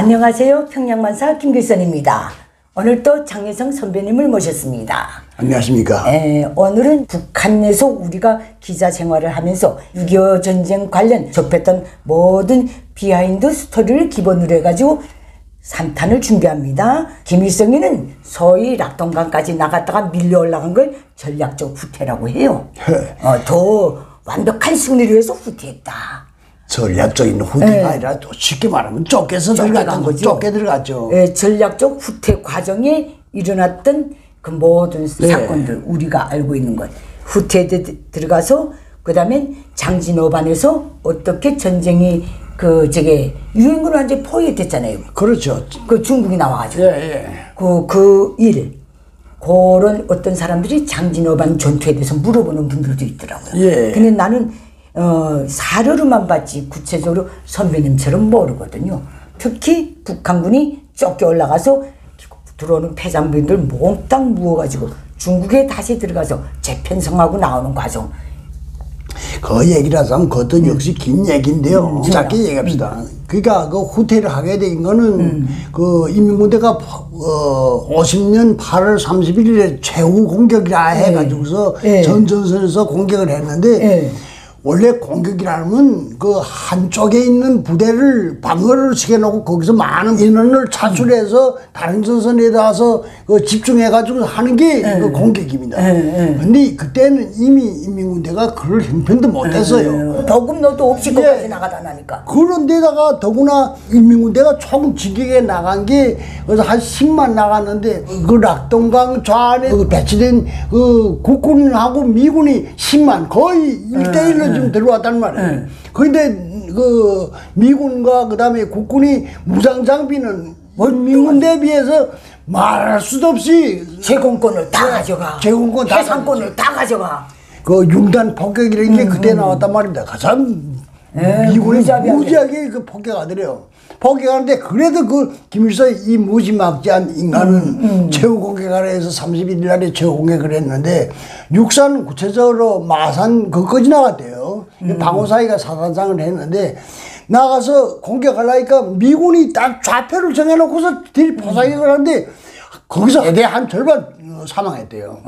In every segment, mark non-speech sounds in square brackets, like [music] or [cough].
안녕하세요. 평양만사 김길선입니다. 오늘 또 장해성 선배님을 모셨습니다. 안녕하십니까. 에, 오늘은 북한에서 우리가 기자 생활을 하면서 6.25 전쟁 관련 접했던 모든 behind story를 기본으로 해가지고 3탄을 준비합니다. 김일성이는 서해 낙동강까지 나갔다가 밀려 올라간 걸 전략적 후퇴라고 해요. 어, 더 완벽한 승리를 위해서 후퇴했다. 전략적인 후퇴가 아니라 또 쉽게 말하면 쫓겨서 들어갔던 거죠. 쫓겨 들어갔죠. 예, 전략적 후퇴 과정에 일어났던 그 모든 사건들 우리가 알고 있는 것 후퇴에 드- 들어가서 그다음에 장진호반에서 어떻게 전쟁이 그 저게 유행으로 완전 포위됐잖아요. 그렇죠. 그 중국이 나와가지고 예, 예. 그그 일. 그런 어떤 사람들이 장진호반 전투에 대해서 물어보는 분들도 있더라고요. 예. 근데 나는 어, 사료로만 봤지 구체적으로 선배님처럼 모르거든요. 특히 북한군이 쫓겨 올라가서 들어오는 패잔부인들 몽땅 무어가지고 중국에 다시 들어가서 재편성하고 나오는 과정. 그 얘기라서 하면 그것도 역시 긴 얘기인데요. 짧게 얘기합시다. 그러니까 그 후퇴를 하게 된 거는 그 인민군대가 어 50년 8월 31일에 최후 공격이라 해가지고서 예. 전전선에서 공격을 했는데 예. 원래 공격이라면 그 한쪽에 있는 부대를 방어를 시켜놓고 거기서 많은 인원을 차출해서 다른 전선에 가서 그 집중해가지고 하는 게 그 공격입니다. 근데 그때는 이미 인민군대가 그럴 형편도 못했어요. 더금 너도 없이 거기까지 예. 나가다 나니까. 그런데다가 더구나 인민군대가 총 진격에 나간 게 그래서 한 10만 나갔는데 그 낙동강 좌안에 그 배치된 그 국군하고 미군이 10만 거의 1대1로 지금 들어왔단 말이에요. 그런데 그 미군과 그다음에 국군이 무장 장비는 민군대에 비해서 말할 수도 없이 제공권을 다 가져가. 제공권 다 해상권을 다 가져가. 그 융단 폭격이라는 게 그때 나왔단 말입니다. 가장 예, 미군이 무지하게. 그 폭격하더래요. 폭격하는데 그래도 그 김일성이 이 무지막지한 인간은 최후 공격하라 해서 31일 날에 최후 공격을 했는데 육산 구체적으로 마산 그까지 나갔대요. 방호사이가 사단장을 했는데 나가서 공격하려니까 미군이 딱 좌표를 정해놓고서 들포사격을 하는데 거기서 대대 한 절반 어, 사망했대요.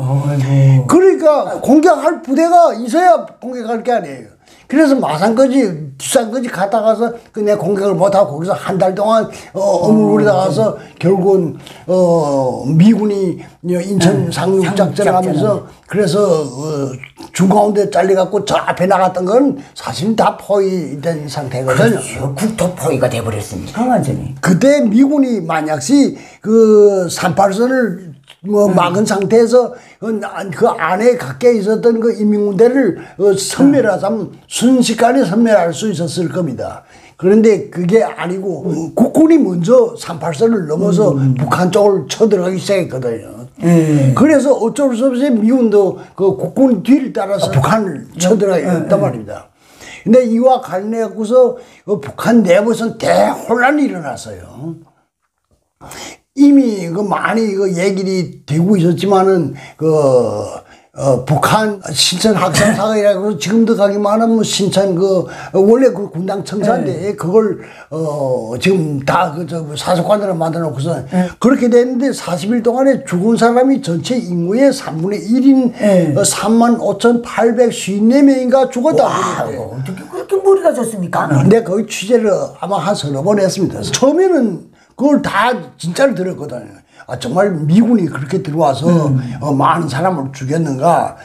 그러니까 공격할 부대가 있어야 공격할 게 아니에요. 그래서 마산까지 뒷산까지 갔다 가서 그내 공격을 못하고 거기서 한 달 동안 어, 어물부리다 가서 결국은 어, 미군이 인천 상륙 작전을 하면서 그래서 어, 중가운데 잘려갖고 저 앞에 나갔던 건 사실 다 포위된 상태거든요. 그렇죠. 국토 포위가 돼버렸으니까 완전히. 그때 미군이 만약시 그 38선을 뭐 막은 상태에서 그, 나- 그 안에 가까이 있었던 그 인민군대를 어, 섬멸하자면 순식간에 섬멸할 수 있었을 겁니다. 그런데 그게 아니고 어, 국군이 먼저 38선을 넘어서 북한 쪽을 쳐들어가기 시작했거든요. 그래서 어쩔 수 없이 미군도 그 국군 뒤를 따라서 북한을 쳐들어가게 했단 말입니다. 근데 이와 관련해서 그 북한 내부에서는 대혼란이 일어났어요. 이미 그 많이 그 얘기를 되고 있었지만은 그 어, 북한 신천 학생 사거리라고 지금도 가기만 하면 뭐 신천 그 어, 원래 그 군당 청사인데 그걸 어 지금 다 그저 사석관으로 만들어 놓고서 그렇게 됐는데 40일 동안에 죽은 사람이 전체 인구의 3분의 1인 네. 어, 3만 5,854명인가 죽었다. 아, 그러더래요. 어떻게 그렇게 머리가 좋습니까? 근데 거기 취재를 아마 한 서너 번 했습니다. 처음에는 그걸 다 진짜를 들었거든요. 아, 정말 미군이 그렇게 들어와서 어, 많은 사람을 죽였는가.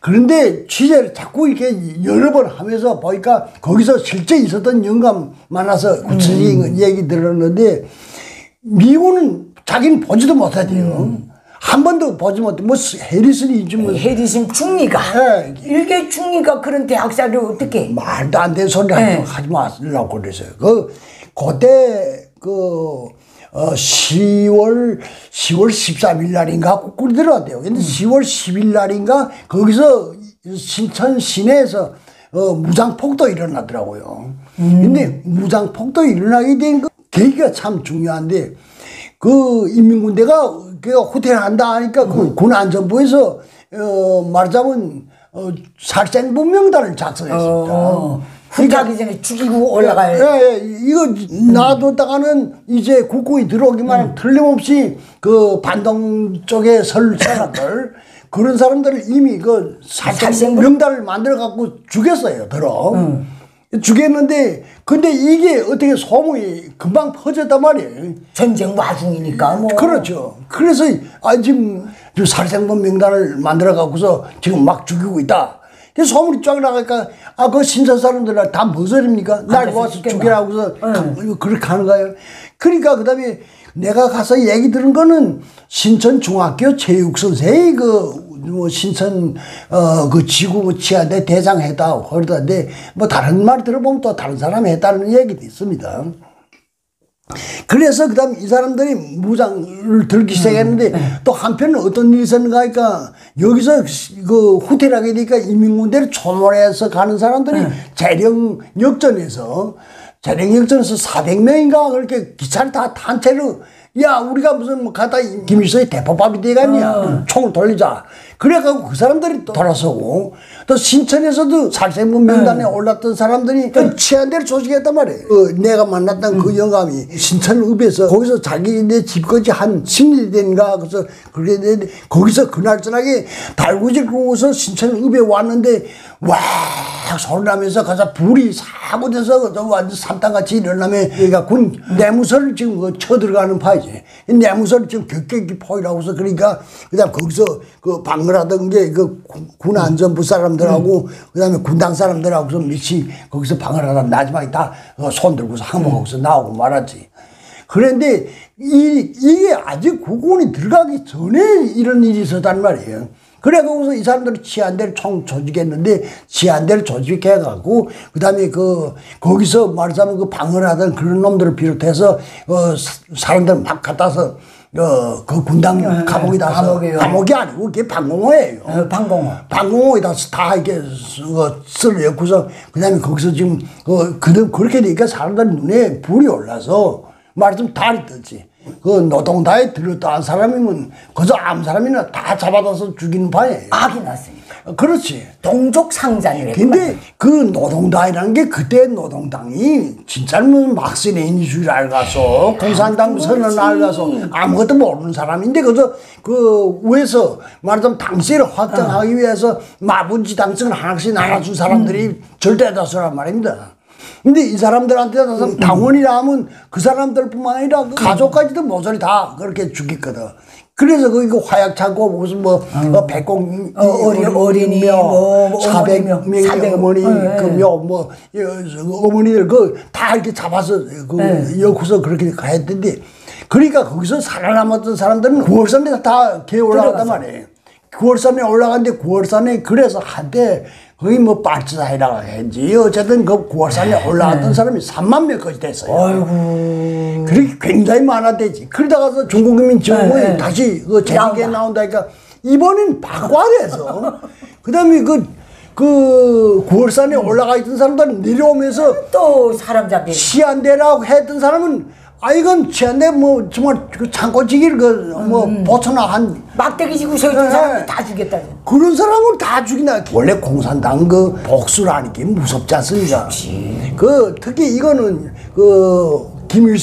그런데 취재를 자꾸 이렇게 여러 번 하면서 보니까 거기서 실제 있었던 영감 많아서 구체적인 얘기 들었는데 미군은 자기는 보지도 못하대요. 한 번도 보지 못해. 뭐 해리슨이 좀 해리슨 중리가 예. 일개 중리가 그런 대학살을 어떻게? 말도 안 되는 소리 네. 하지 마시려고 그랬어요. 그, 그때, 그, 어, 10월, 10월 13일 날인가 국군이 들어왔대요. 근데 10월 10일 날인가 거기서 신천 시내에서 어, 무장폭도 일어나더라고요. 근데 무장폭도 일어나게 된 그 계기가 참 중요한데 그 인민군대가 그 호텔을 한다 하니까 그 군안전부에서 어 말하자면 어 살생부 명단을 작성했습니다. 어. 후퇴하기 전에 죽이고 올라가요. 예, 예, 이거 놔뒀다가는 이제 국군이 들어오기만 하면 틀림없이 그 반동 쪽에 설 사람들 [laughs] 그런 사람들을 이미 그 살생 살생부? 명단을 만들어 갖고 죽였어요, 들어. 죽였는데 근데 이게 어떻게 소문이 금방 퍼졌단 말이에요. 전쟁 와중이니까 뭐. 그렇죠. 그래서 아 지금 저 살생범 명단을 만들어 갖고서 지금 막 죽이고 있다. 소문이 쫙 나가니까 아 그 신선 사람들 다 무엇입니까? 날 앉아서 와서? 죽이라고서 가- 이거 그렇게 하는 거예요. 그러니까 그다음에 내가 가서 얘기 들은 거는 신천 중학교 체육 선생이 그 뭐 신천 어그 지구 치안대 대장 했다고 그러던데 뭐 다른 말 들어보면 또 다른 사람이 했다는 얘기도 있습니다. 그래서 그다음 이 사람들이 무장을 들기 시작했는데 또 한편은 어떤 일이 있었는가 하니까 여기서 그 후퇴를 하게 되니까 인민군대를 초월해서 가는 사람들이 재령 역전에서 재령 역전에서 400명인가 그렇게 기차를 다 단체로 야 우리가 무슨 뭐 가다 김일성이 대포밥이 되겠냐? 총을 돌리자 그래가지고 그 사람들이 또 돌아서고 또 신천에서도 살생부 명단에 올랐던 사람들이 그 치안대를 조직했단 말이에요. 그 내가 만났던 그 영감이 신천읍에서 거기서 자기네 집까지 한 10일 된가 그래서 그렇게 됐는데 거기서 그날 저녁에 달구지 끌고서 신천읍에 왔는데 와 소리 나면서 가서 불이 사고 돼서 저 완전 산탄같이 일어나면 여기가 군 내무서를 지금 그 쳐들어가는 파이지. 이 내무서를 지금 격격히 포위라고서 그러니까 그다음 거기서 그 방문 하던 게 그 군안전부 사람들하고 그다음에 군당 사람들하고서 밑이 거기서 방을 하다 마지막에 다손 들고서 항복하고서 나오고 말았지. 그런데 이, 이게 아직 국군이 들어가기 전에 이런 일이 있었단 말이에요. 그래, 거기서 이 사람들이 치안대를 총 조직했는데, 치안대를 조직해갖고, 그 다음에 그, 거기서 말하자면 그 방을 하던 그런 놈들을 비롯해서, 어, 사- 사람들 막 갖다서, 어, 그 군당 감옥에다 감옥이요. 감옥이 아니고 그게 방공호예요. 어, 방공호. 방공호에다 다 이렇게 쓸어 엮고서 그다음에 거기서 지금 그 그들 그렇게 되니까 사람들 눈에 불이 올라서 말하자면 달이 뜨지. 그 노동다에 들었다 사람이면 그저 아무 사람이나 다 잡아다서 죽이는 판이에요. 악이 났으니까. 그렇지. 동족 상잔이래. 근데 그 노동당이라는 게 그때 노동당이 진짜는 막스 레인주의를 알가서 공산당 선언을 알가서 아무것도 모르는 사람인데 그저 그 위에서 말하자면 당시를 확장하기 위해서 마분지 당층을 하나씩 나눠준 사람들이 절대 다수란 말입니다. 근데 이 사람들한테 서 당원이라 하면 그 사람들뿐만 아니라 그 가족까지도 모조리 다 그렇게 죽였거든. 그래서 그 화약 찾고 무슨 뭐 어, 백공 어, 어리- 어린이, 뭐, 뭐400 어머니 명의 400 어머니 네. 그묘뭐 어머니들 그 다 이렇게 잡아서 그 네. 여기서 그렇게 했던데 그러니까 거기서 살아남았던 사람들은 9월산에 다 기어 올라갔단 들어가서. 말이에요. 9월산에 올라갔는데 9월산에 그래서 한때 거의 뭐 빨치사이라고 했지 어쨌든 그 9월산에 올라갔던 사람이 3만 명까지 됐어요. 아이고. 그렇게 굉장히 많았대지. 그러다가서 중국인민 지원군이 네, 네. 다시 그 나온다. 나온다니까 이번엔 박과돼서 [laughs] 그다음에 그, 그 9월산에 올라가 있던 사람들은 내려오면서 또 사람 잡히. 치안대라고 했던 사람은 아 이건 치안대 뭐 정말 그 창고지기를 그뭐 보초나 한 막대기 지고 서 있는 네. 사람들 다 죽였다. 그런 사람을 다 죽이나 원래 공산당 그 복수라는 게 무섭지 않습니까? 그 특히 이거는 그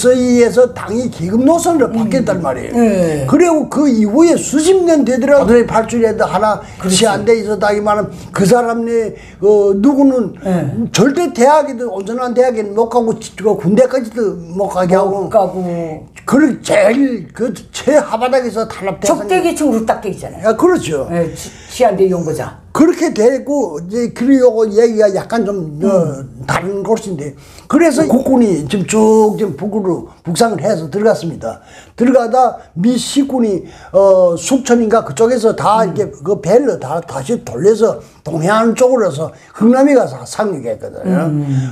김일성에서 당이 기금 노선으로 바뀌었단 말이에요. 네. 그리고 그 이후에 수십 년 되더라도 아들의 발주에도 하나 치안돼 있었다기만은 그 사람네 그 누구는 네. 절대 대학에도 온전한 대학에는 못 가고 지- 그 군대까지도 못 가게 하고 못 가고. 그 제일 그 최하바닥에서 탄압돼서 적대기층으로 딱 돼 있잖아요. 아, 그렇죠. 예, 치- 치안대 연구자. 그렇게 되고 이제 그리고 얘기가 약간 좀 어, 다른 곳인데 그래서 국군이 지금 쭉 지금 북으로 북상을 해서 들어갔습니다. 들어가다 미 시군이 어 숙천인가 그쪽에서 다 이렇게 그 배를 다 다시 돌려서 동해안 쪽으로서 흥남에 가서 상륙했거든요.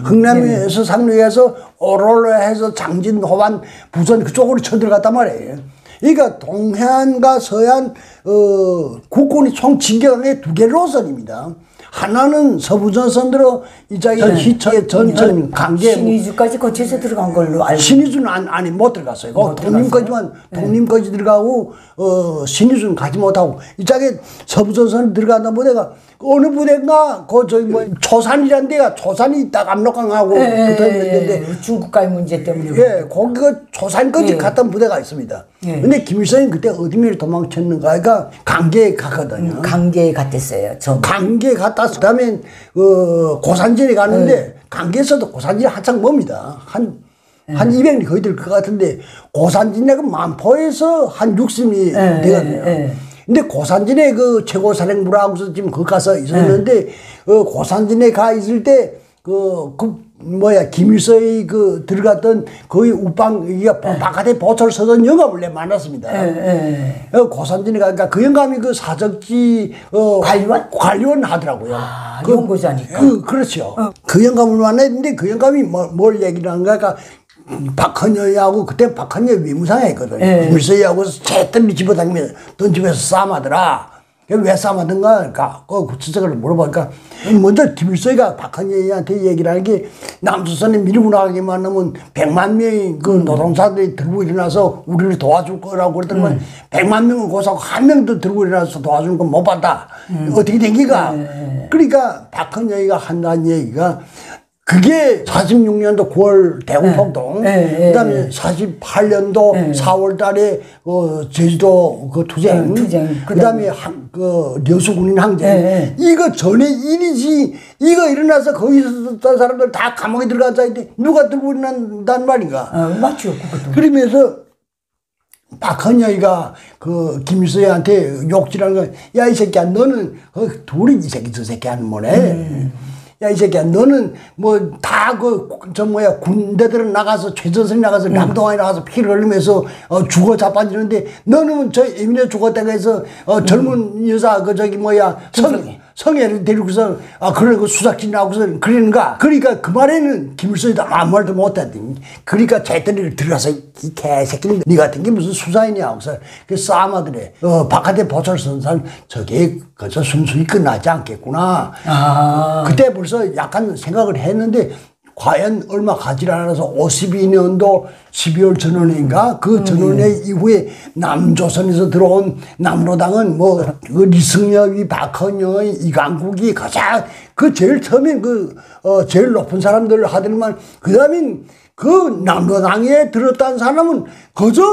흥남에서 상륙해서 오로로 해서 장진, 호반, 부산 그쪽으로 쳐들어갔단 말이에요. 그러니까 동해안과 서해안 어, 국군이 총 진격의 두 개의 노선입니다. 하나는 서부전선으로 이자기 희처의 전천 강계 신의주까지 거쳐서 들어간 걸로 알고 신의주는 안, 아니 못 들어갔어요. 그 독림까지만 독림까지 들어가고 어 신의주는 가지 못하고 이짝에 서부전선 들어간다 부대가 어느 부대인가 그 저기 뭐 초산이라는 데가 초산이 딱 압록강하고 붙어 있는데 예, 중국과의 문제 때문에 예, 거기가 초산까지 예. 갔던 부대가 있습니다. 예. 근데 김일성이 그때 어디를 도망쳤는가 하니까 강계에 갔거든요. 강계에 갔댔어요. 저 강계 갔다 그다음에 어, 고산진에 갔는데 강계에서도 고산진이 한창 멉니다. 한한 200리 거의 될 것 같은데 고산진에 그 만포에서 한 60리 되거든요. 예. 근데 고산진에 그 최고 사령부라고서 지금 거기 가서 있었는데 어, 고산진에 가 있을 때 그, 그 뭐야 김일성이 그 들어갔던 거기 우방 이게 바깥에 보초를 서던 영감을 내 만났습니다. 예. 어, 고산진에 가니까 그 영감이 그 사적지 어, 관리원? 관리원 하더라고요. 아, 연구자니까. 그 그렇죠. 그 영감을 만났는데 그 영감이 뭐, 뭘 얘기를 하는가 그러니까 박헌여하고 그때 박헌여 위무상했거든요. 예. 김일성하고 재떨리 집어당기면 던집에서 싸움하더라. 왜 싸움하던가? 그러니까 그 구체적으로 물어보니까 먼저 김일성이가 박헌여한테 얘기를 하는 게 남조선에 밀고 나가기만 하면 100만 명이 그 노동자들이 들고 일어나서 우리를 도와줄 거라고 그러더니만 100만 명은 고사고 한 명도 들고 일어나서 도와주는 건 못 받다. 어떻게 된 기가? 그러니까 박헌여가 한다는 얘기가 그게 46년도 9월 대구폭동, 네, 네, 그다음에 48년도 4월 달에 어 제주도 그 투쟁, 네, 투쟁. 그다음에 한, 그 려수군인 항쟁. 네, 이거 전에 일이지. 이거 일어나서 거기서 있던 사람들 다 감옥에 들어가자 했는데 누가 들고 일어난단 말인가? 어, 맞죠 그것도. 그러면서 박헌여이가 그 김일성한테 욕질하는 거, 야, 이 새끼야, 너는, 어, 둘이 이 새끼, 저 새끼 하는 뭐네. 야, 이 새끼야, 너는 뭐, 다 그, 저 뭐야, 군대들은 나가서, 최전선이 나가서, 량동안에 나가서 피를 흘리면서, 어, 죽어 자빠지는데, 너는 저 예민해 죽었다고 해서, 어, 젊은 여자, 그 저기 뭐야, 성, 성애를 데리고서 아 그래 그 수작진 나고서 그러는가 그러니까 그 말에는 김일성이 아무 말도 못하더니 그러니까 재떨이를 들어가서 이 개새끼는 네 같은 게 무슨 수사이냐 하고서 그 싸움하더래 어 바깥에 보철 선산 저게 그저 순순히 끝나지 않겠구나 아. 그때 벌써 약간 생각을 했는데 과연 얼마 가지 않아서 52년도 12월 전원회인가? 그 전원회 이후에 남조선에서 들어온 남로당은 뭐그 리승엽이 박헌영이 이강국이 가장 그 제일 처음에 그 어 제일 높은 사람들 하더니만 그다음에 그 남로당에 들었다는 사람은 그저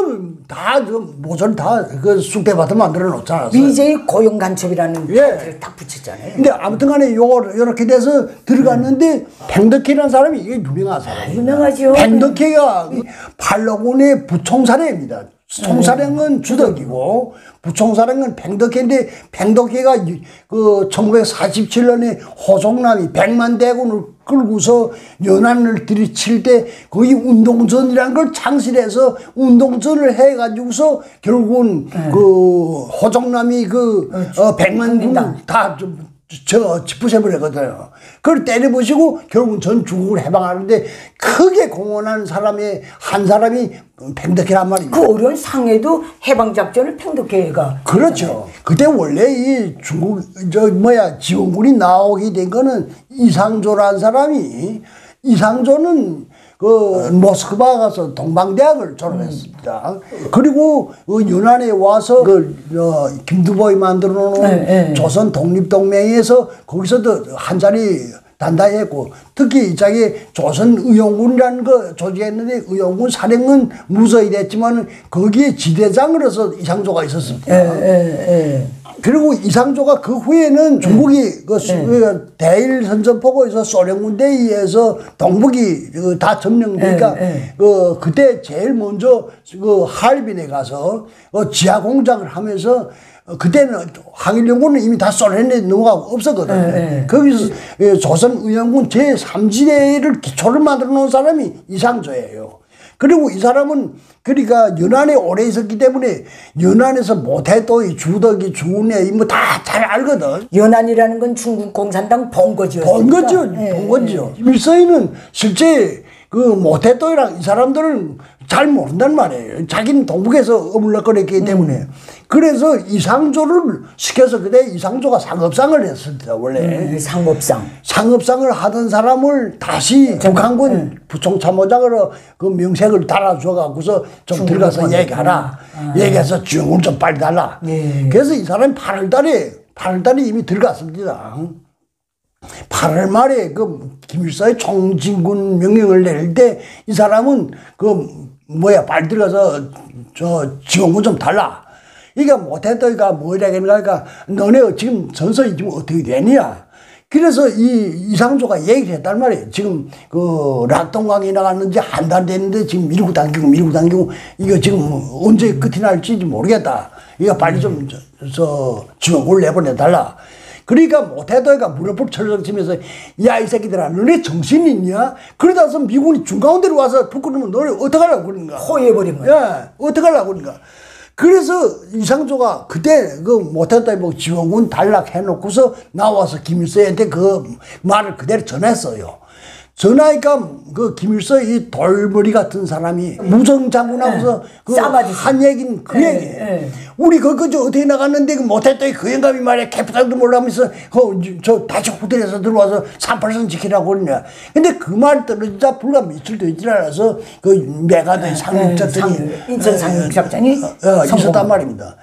다저 모전 다그 쑥대밭을 만들어 놓잖아. BJ 고용 간첩이라는 예. 타이틀을 딱 붙였잖아요. 근데 아무튼 간에 요거 요렇게 돼서 들어갔는데 팽덕회라는 사람이 이게 유명한 사람이에요. 유명하죠. 팽덕회가 팔로군의 부총사령입니다. 총사령은 주덕이고 부총사령은 팽덕회인데 팽덕회가 유- 그 1947년에 호종남이 백만 대군을 끌고서 연안을 들이칠 때 거기 운동전이라는 걸 창실해서 운동전을 해가지고서 결국은 그 호종남이 그 어, 백만 군 다 좀 저 집부셔버리거든요. 그걸 때려보시고 결국은 전 중국을 해방하는데 크게 공헌한 사람의 한 사람이 팽덕회란 말이에요. 그 어려운 상해도 해방작전을 팽덕회가 그렇죠. 그때 원래 이 중국 저 뭐야 지원군이 나오게 된 거는 이상조라는 사람이 이상조는 그 모스크바 가서 동방대학을 졸업했습니다. 그리고 그 연안에 와서 그 어, 김두보이 만들어 놓은 네, 네. 조선 독립동맹에서 거기서도 한 자리 단단히 했고 특히 이짝에 조선 의용군이라는 거 조직했는데 의용군 사령은 무서이 됐지만 거기에 지대장으로서 이상조가 있었습니다. 예예예. 그리고 이상조가 그 후에는 중국이 그 수- 그 대일 선전포고에서 소련 군대에 의해서 동북이 그 다 점령되니까 예, 예. 그 그때 제일 먼저 그 하얼빈에 가서 어 지하 공장을 하면서 어, 그때는 항일연군은 이미 다 소련에 넘어가고 없었거든요. 예, 예. 거기서 예, 조선의용군 제3지대를 기초를 만들어 놓은 사람이 이상조예요. 그리고 이 사람은 그러니까 연안에 오래 있었기 때문에 연안에서 모태또이 주덕이 주운이 뭐다 잘 알거든. 연안이라는 건 중국 공산당 본거지였어요. 본 거죠. 본 거죠. 밀서이는 실제 그 모태또이랑 이 사람들은 잘 모른단 말이에요. 자기는 동북에서 어물럭거렸기 때문에. 그래서 이상조를 시켜서 그때 이상조가 상업상을 했습니다, 원래. 음, 상업상. 상업상을 하던 사람을 다시 북한군 부총참모장으로 그 명색을 달아줘 갖고서 좀 중국에 들어가서. 얘기하라. 얘기해서 지원을 좀 빨리 달라. 예. 그래서 이 사람이 8월 달에, 8월 달에 이미 들어갔습니다. 8월 말에 그 김일성의 총진군 명령을 내릴 때 이 사람은 그 뭐야 빨리 들어가서 저 지원군 좀 달라. 이게 못했다니까 뭐라겠는가 그러니까 너네 지금 전선이 지금 어떻게 되냐. 그래서 이 이상조가 얘기를 했단 말이에요. 지금 그 락동강이 나갔는지 한 달 됐는데 지금 밀고 당기고 밀고 당기고 이거 지금 언제 끝이 날지 모르겠다. 이거 빨리 좀 저, 저 지원군을 내보내달라. 그러니까 못해도니까 무릎을 철렁 치면서 야 이 새끼들아 너네 정신 있냐? 그러다서 미군이 중가운데로 와서 북한으면 너네 어떡하려고 그러는가? 호위해버리면. 예, 어떡하려고 그러는가? 그래서 이상조가 그때 그 못했다 뭐 지원군 단락해놓고서 나와서 김일성한테 그 말을 그대로 전했어요. 전하니까 그 김일성 이 돌머리 같은 사람이 무성 장군하고서 그 싸가지 한 얘기는 그 예, 얘기예요. 예. 우리 그, 그저 어떻게 나갔는데 그 못했더니 그 영감이 말이야 캐피탈도 몰라면서 그저 다시 호텔에서 들어와서 38선 지키라고 그러냐. 근데 그 말 떨어지자 불과 며칠 되질 않아서 그 메가더의 상륙작전이 상- 인천 상륙작전이 어, 어, 있었단 성공한 말입니다.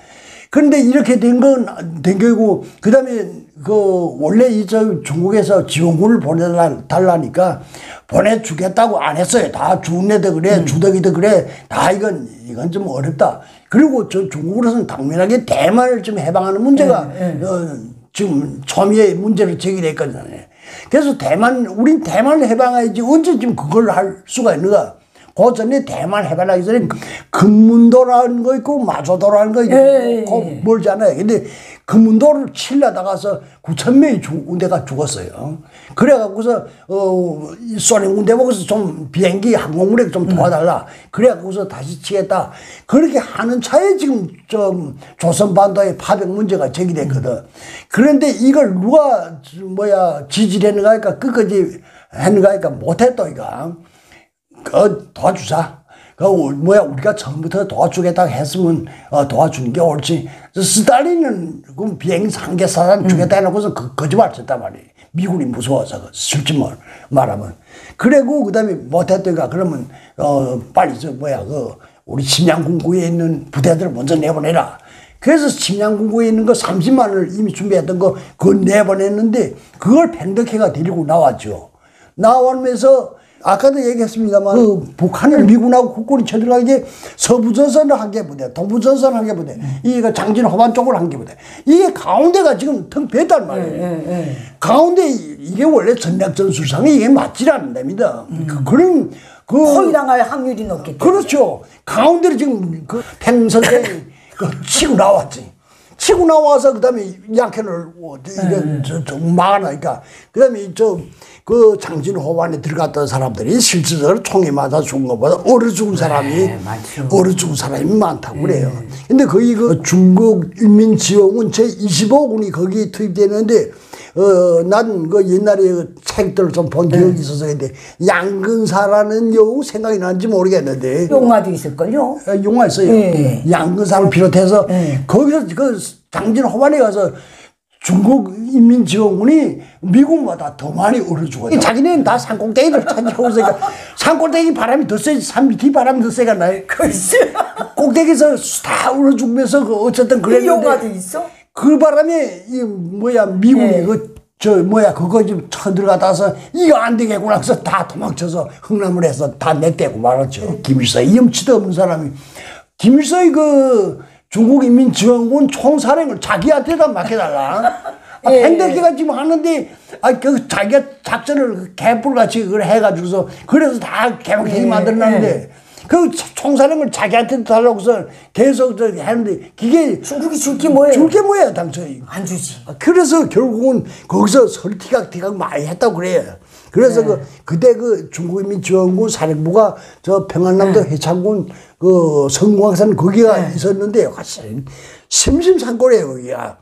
그런데 이렇게 된 건 된 거고 그 다음에 그 원래 이저 중국에서 지원군을 보내달라 달라니까 보내주겠다고 안 했어요. 다 음. 그래 주덕이도 그래 다 이건 이건 좀 어렵다. 그리고 저 중국으로서는 당면하게 대만을 좀 해방하는 문제가 네, 어, 지금 초미의 문제로 제기됐거든요. 그래서 대만 우린 대만을 해방해야지 언제 지금 그걸 할 수가 있는가? 그 전에 대만 해방하기 전에 금문도라는 거 있고 마조도라는 거 있고 예, 예, 그 멀잖아요. 근데 금문도를 칠려다가서 9천 명이 죽, 운대가 죽었어요. 그래갖고서 어이 소련 군대 보고서 좀 비행기 항공물에 좀 도와달라. 그래갖고서 다시 치겠다. 그렇게 하는 차에 지금 좀 조선반도의 파병 문제가 제기됐거든. 그런데 이걸 누가 뭐야 지지를 했는가 하니까 끝까지 했는가 하니까 못했다 이가. 그 도와주자. 그 뭐야 우리가 처음부터 도와주겠다 했으면 어, 도와주는 게 옳지. 스탈린은 그 비행 상계 사단 주겠다 해놓고서 그 거짓말 쳤단 말이에요. 미군이 무서워서 그 솔직히 말- 말하면. 그리고 그다음에 못했다가 그러면 어 빨리 저 뭐야 그 우리 침양군구에 있는 부대들을 먼저 내보내라. 그래서 침양군구에 있는 거 30만을 이미 준비했던 거 그거 내보냈는데 그걸 팽덕회가 데리고 나왔죠. 나오면서 아까도 얘기했습니다만 그 북한을 미군하고 국군이 쳐들어가게 게 서부전선을 한 개 부대, 동부전선 한개 부대, 이거 장진 호반 쪽을 한 개 부대. 이게 가운데가 지금 텅 뺐단 말이에요. 가운데 이- 이게 원래 전략 전술상에 이게 맞질 않답니다. 그, 그런 그 호위당할 확률이 높기 때문에. 그렇죠. 가운데로 지금 그 팽선생이 [laughs] 그 치고 나왔지. 치고 나와서 그다음에 양캔을 어, 이게 저, 저 막아놓으니까 그다음에 저그 장진 호반에 들어갔던 사람들이 실질적으로 총에 맞아 죽은 것보다 얼어 죽은 사람이 많죠. 얼어 죽은 사람이 많다고 그래요. 근데 거기 그 중국 인민지원군 제 25군이 거기 투입되는데 어, 난 그 옛날에 그 책들을 좀 본 기억이 있어서 근데 양근사라는 영웅 생각이 나는지 모르겠는데 용화도 있을걸요. 어, 용화 있어요. 예. 양근사를 비롯해서 예. 거기서 그 장진 호반에 가서 중국 인민지원군이 미국보다 더 많이 얼어 죽어요. 자기네는 다 산꼭대기를 찾아오고 있으니까 [laughs] 산꼭대기 바람이 더 세지 산 밑이 바람이 더 세가 나요. 글쎄. [laughs] 꼭대기에서 다 얼어 죽면서 그 어쨌든 그 용화도 그랬는데 있어? 그 바람에 이 뭐야 미군이 예. 그저 뭐야 그거 좀 쳐들어가다서 이거 안 되겠구나 해서 다 도망쳐서 흥남을해서 다 내떼고 말았죠. 김일성 이 염치도 없는 사람이 김일성이 그 중국인민지원군 총사령을 자기한테다 맡겨달라. [laughs] 아, 예. 팽대기가 지금 하는데, 아, 그 자기가 작전을 그 개뿔같이 그걸 해가지고서, 그래서 다 개박하게 예, 만들어놨는데, 그 총사령을 자기한테 달라고서 계속 저 했는데, 그게 중국이 줄 게 뭐예요? 줄 게 뭐야, 당초에. 안 주지. 아, 그래서 결국은 거기서 설티각티각 많이 했다고 그래요. 그래서 그 그때 그 중국인민 지원군 사령부가 저 평안남도 해창군 그 성공항산 거기가 있었는데 사실 심심산골이에요 거기가.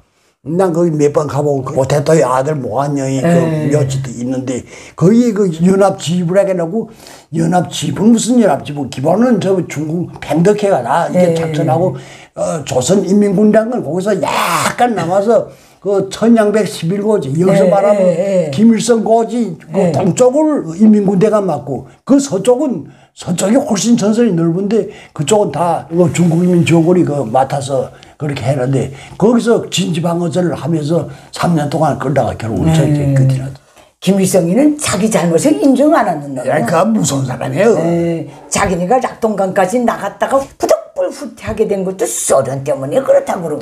난 거기 몇 번 가보고 그 모태토의 아들 모한영이 그 묘지도 있는데 거기 그 연합 지휘부라게 놓고 연합 지휘부 무슨 연합 지휘부? 기본은 저 중국 팽덕회가 다 이제 작전하고 어, 조선인민군단은 거기서 약간 남아서 그 천양백 11고지 여기서 예, 말하면 예, 예. 김일성 고지 그 동쪽을 인민군대가 맡고 그 서쪽은 서쪽이 훨씬 전선이 넓은데 그쪽은 다 이거 중국인민정권이 그 맡아서 그렇게 했는데 거기서 진지방어전을 하면서 3년 동안 끌다가 결국은 전쟁 끝이 났죠. 김일성이는 자기 잘못을 인정 안 하는 놈. 그러니까 무서운 사람이에요. 에, 자기네가 낙동강까지 나갔다가 부득불 후퇴하게 된 것도 소련 때문에 그렇다고 그러고.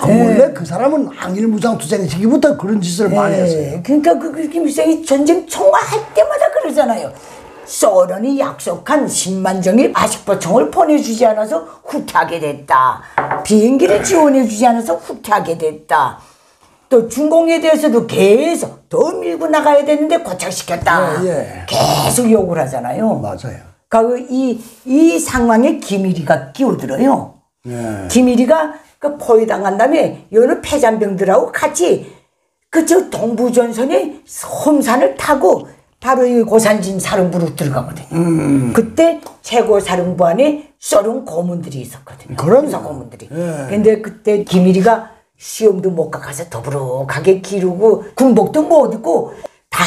그 원래 그 사람은 항일 무장 투쟁 시기부터 그런 짓을 많이 했어요. 예, 그러니까 그, 그 김일성이 전쟁 청와할 때마다 그러잖아요. 소련이 약속한 10만 정의 아식보총을 보내주지 않아서 후퇴하게 됐다. 비행기를 지원해주지 않아서 후퇴하게 됐다. 또 중공에 대해서도 계속 더 밀고 나가야 되는데 고착시켰다. 예, 예. 계속 욕을 하잖아요. 맞아요. 그러니까 이, 이 상황에 김일이가 끼어들어요. 예. 김일이가 그 포위당한 다음에 여느 패잔병들하고 같이 그 저 동부전선의 홈산을 타고 바로 이 고산진 사령부로 들어가거든요. 그때 최고 사령부 안에 소련 고문들이 있었거든요. 그럼요. 군사 고문들이. 근데 그때 김일이가 시험도 못 가서 더부룩하게 기르고 군복도 못 입고 다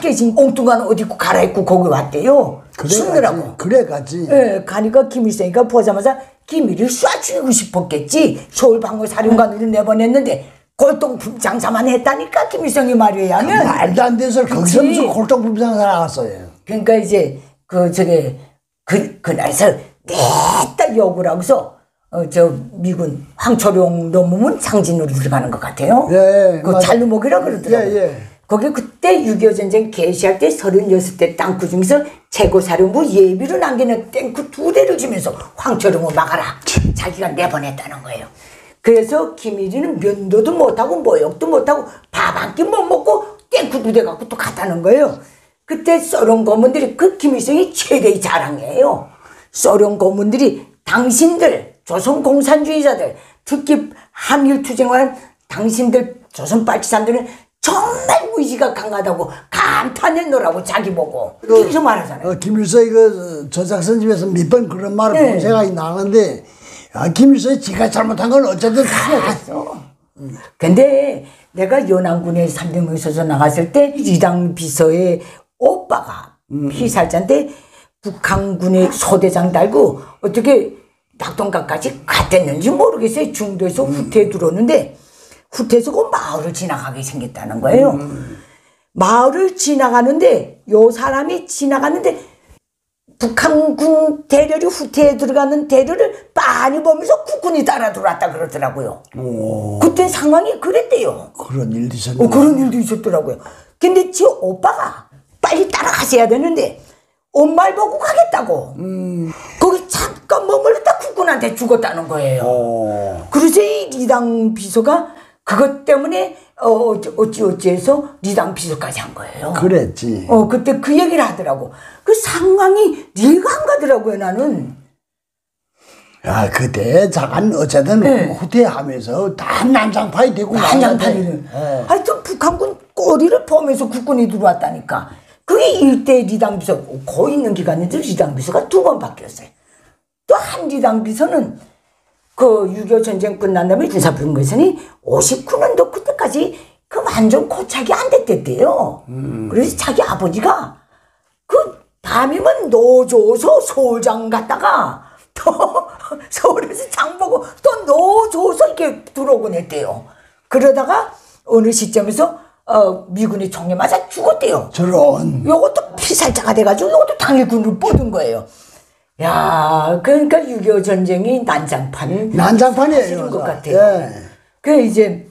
깨진 엉뚱한 옷 입고 갈아입고 거기 왔대요. 숨느라고. 그래 가지. 예, 가니까 김일성이가 보자마자 김일을 쏴 죽이고 싶었겠지. 서울 방어 사령관으로 내보냈는데 골동품 장사만 했다니까 김일성이 말이에요. 하면 말도 안 돼서 거기서. 무슨 골동품 장사 나갔어요. 그러니까 이제 그 저게 그 그날서 냈다 욕을 하고서 어 저 미군 황초룡 넘으면 상진으로 들어가는 것 같아요. 예, 그 맞아. 잘루목이라 그러더라고요. 예, 예. 거기 그때 6.25 전쟁 개시할 때 36대 땅구 중에서 최고사령부 예비로 남기는 탱크 두 대를 주면서 황초룡을 막아라. 자기가 내보냈다는 거예요. 그래서 김일이는 면도도 못하고 모욕도 못하고 밥 한 끼 못 먹고 탱크 두대 갖고 또 갔다는 거예요. 그때 소련 고문들이 그 김일성이 최대의 자랑이에요. 소련 고문들이 당신들 조선 공산주의자들 특히 한일 투쟁한 당신들 조선 빨치산들은 정말 의지가 강하다고 감탄했노라고 자기 보고 계속 말하잖아요. 어, 김일성이 그 저작선 집에서 몇 번 그런 말을 네. 본 생각이 나는데 아, 김일성이 지가 잘못한 건 어쨌든 다 알았어. 근데 내가 연안군에 300명 있어서 나갔을 때 리당 비서의 오빠가 피살자인데 북한군의 소대장 달고 어떻게 낙동강까지 갔댔는지 모르겠어요. 중도에서 후퇴에 들어오는데 후퇴에서 그 마을을 지나가게 생겼다는 거예요. 마을을 지나가는데 요 사람이 지나가는데 북한군 대련이 후퇴에 들어가는 대련을 빤히 보면서 국군이 따라 들어왔다 그러더라고요. 그때 상황이 그랬대요. 그런 일도 있었는데 어, 그런 일도 있었더라고요. 근데 지 오빠가 빨리 따라가셔야 되는데 엄마를 보고 가겠다고. 거기 잠깐 머물렀다 국군한테 죽었다는 거예요. 어, 그래서 이 리당 비서가 그것 때문에 어, 어찌 어찌 어찌 해서 리당 비서까지 한 거예요. 그랬지. 어, 그때 그 얘기를 하더라고. 그 상황이 이해가 안 가더라고요, 나는. 야, 그때 잠깐 어쨌든 네. 후퇴하면서 다 난장판이 되고 한장판이를. 예. 하여튼 북한군 꼬리를 보면서 국군이 들어왔다니까. 그게 일대 리당 비서, 고 있는 기간인데 리당 비서가 두 번 바뀌었어요. 또 한 리당 비서는 그 6.25 전쟁 끝난 다음에 군사분계선이 59년도 그때까지 그 완전 고착이 안 됐댔대요. 그래서 자기 아버지가 그 밤이면 노조서 서울장 갔다가 또 [laughs] 서울에서 장 보고 또 노조서 이렇게 들어오곤 했대요. 그러다가 어느 시점에서 어, 미군의 총에 맞아 죽었대요. 저런 요것도 피살자가 돼가지고 요것도 당일군으로 뻗은 거예요. 야, 그러니까 6.25 전쟁이 난장판. 난장판이에요. 것. 같아요. 예. 그 이제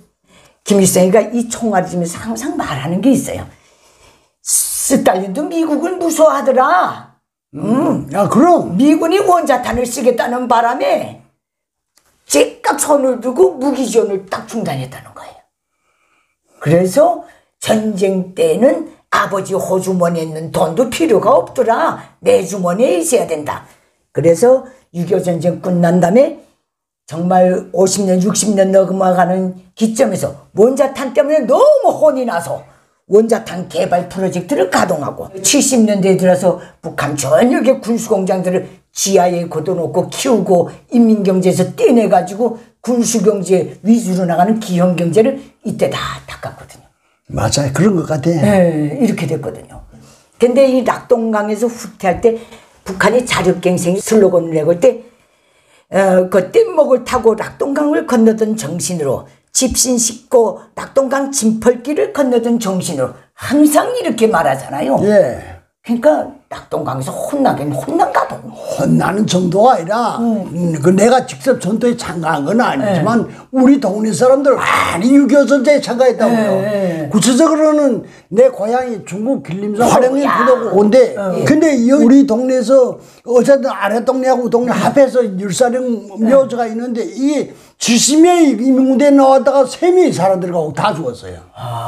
김일성이가 이 총알을 주면서 항상 말하는 게 있어요. 스탈린도 미국을 무서워하더라. 음. 야, 그럼 미군이 원자탄을 쓰겠다는 바람에 제깍 손을 두고 무기 지원을 딱 중단했다는 거예요. 그래서 전쟁 때는 아버지 호주머니에 있는 돈도 필요가 없더라. 내 주머니에 있어야 된다. 그래서 6.25 전쟁 끝난 다음에 정말 50년, 60년 넘어가는 기점에서 원자탄 때문에 너무 혼이 나서 원자탄 개발 프로젝트를 가동하고 70년대에 들어서 북한 전역의 군수공장들을 지하에 걷어놓고 키우고 인민경제에서 떼내가지고 군수경제 위주로 나가는 기형경제를 이때 다 닦았거든요. 맞아요. 그런 것 같아. 네, 이렇게 됐거든요. 근데 이 낙동강에서 후퇴할 때 북한이 자력갱생이 슬로건을 내걸 때, 어, 그 뗏목을 타고 낙동강을 건너던 정신으로 집신 싣고 낙동강 진펄길을 건너던 정신으로 항상 이렇게 말하잖아요. 예. 그러니까 낙동강에서 혼나긴 혼난가도. 혼나는 정도가 아니라 음, 그 내가 직접 전투에 참가한 건 아니지만 우리 동네 사람들 많이 6.25 전쟁에 참가했다고요. 구체적으로는 내 고향이 중국 길림성 화령리 부도고 온데 근데 이 우리 동네에서 어쨌든 아래 동네하고 동네 합해서 율사령 묘지가 있는데 이게 70명이 인민군대에 나왔다가 3명이 살아 들어가고 다 죽었어요.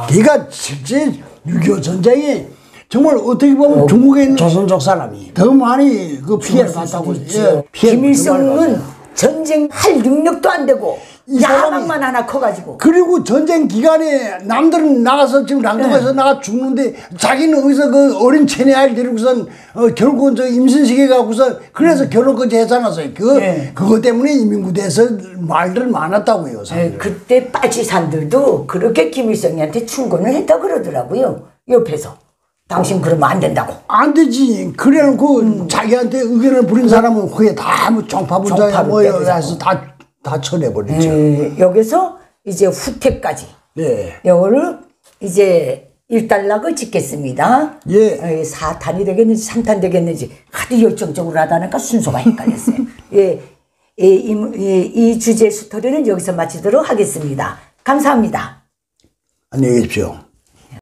그러니까 실제 6.25 전쟁이 정말 어떻게 보면 중국에 있는 조선족 사람이 더 많이 그 피해를 봤다고 예, 피해를 김일성은 전쟁 할 능력도 안 되고 야망만 하나 커가지고 그리고 전쟁 기간에 남들은 나가서 지금 랑동에서 나가 죽는데 자기는 어디서 그 어린 체내 아이를 데리고선 어, 결국은 저 임신시켜 갖고서 그래서 결혼까지 했잖아요. 그 예. 그것 때문에 이민구대에서 말들 많았다고요. 예, 사람들. 그때 빠지산들도 그렇게 김일성이한테 충고를 했다 그러더라고요. 옆에서. 당신 그러면 안 된다고. 안 되지. 그래놓고 자기한테 의견을 부린 사람은 그게 다뭐 정파분자야 뭐 때리자고. 해서 다, 다 쳐내버리죠. 예, 여기서 이제 후퇴까지. 예. 요거를 이제 일단락을 짓겠습니다. 예. 예, 4탄이 되겠는지 3탄 되겠는지 하도 열정적으로 하다니까 순서가 헷갈렸어요. [laughs] 예, 예, 이, 이, 이 주제 스토리는 여기서 마치도록 하겠습니다. 감사합니다. 안녕히 계십시오.